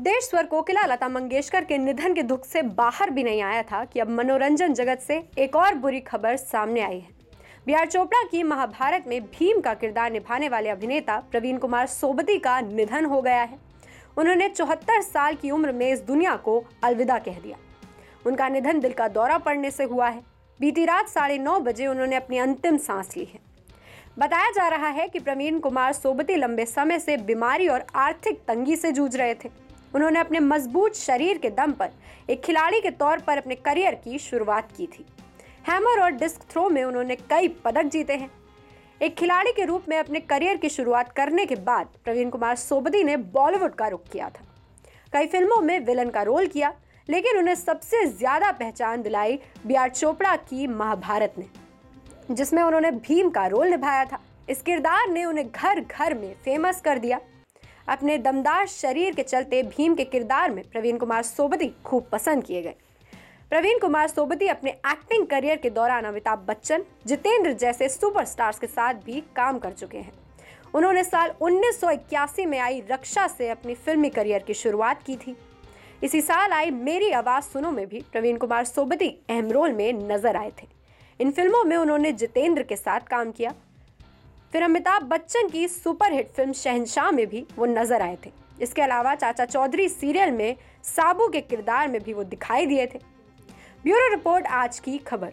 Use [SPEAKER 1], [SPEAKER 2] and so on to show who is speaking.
[SPEAKER 1] देश स्वर कोकिला लता मंगेशकर के निधन के दुख से बाहर भी नहीं आया था कि अब मनोरंजन जगत से एक और बुरी खबर सामने आई है। बी आर चोपड़ा की महाभारत में भीम का किरदार निभाने वाले अभिनेता प्रवीण कुमार सोबती का निधन हो गया है। उन्होंने चौहत्तर साल की उम्र में इस दुनिया को अलविदा कह दिया। उनका निधन दिल का दौरा पड़ने से हुआ है। बीती रात साढ़े नौ बजे उन्होंने अपनी अंतिम सांस ली है। बताया जा रहा है कि प्रवीण कुमार सोबती लंबे समय से बीमारी और आर्थिक तंगी से जूझ रहे थे। उन्होंने अपने मज़बूत शरीर के दम पर एक खिलाड़ी के तौर पर अपने करियर की शुरुआत की थी। हैमर और डिस्क थ्रो में उन्होंने कई पदक जीते हैं। एक खिलाड़ी के रूप में अपने करियर की शुरुआत करने के बाद प्रवीण कुमार सोबती ने बॉलीवुड का रुख किया था। कई फ़िल्मों में विलन का रोल किया, लेकिन उन्हें सबसे ज़्यादा पहचान दिलाई बी आर चोपड़ा की महाभारत ने, जिसमें उन्होंने भीम का रोल निभाया था। इस किरदार ने उन्हें घर घर में फ़ेमस कर दिया। अपने दमदार शरीर के चलते भीम के किरदार में प्रवीण कुमार सोबती खूब पसंद किए गए। प्रवीण कुमार सोबती अपने एक्टिंग करियर के दौरान अमिताभ बच्चन, जितेंद्र जैसे सुपरस्टार्स के साथ भी काम कर चुके हैं। उन्होंने साल 1981 में आई रक्षा से अपनी फिल्मी करियर की शुरुआत की थी। इसी साल आई मेरी आवाज़ सुनो में भी प्रवीण कुमार सोबती अहम रोल में नज़र आए थे। इन फ़िल्मों में उन्होंने जितेंद्र के साथ काम किया फिर अमिताभ बच्चन की सुपरहिट फ़िल्म शहनशाह में भी वो नज़र आए थे। इसके अलावा चाचा चौधरी सीरियल में साबू के किरदार में भी वो दिखाई दिए थे। ब्यूरो रिपोर्ट, आज की खबर।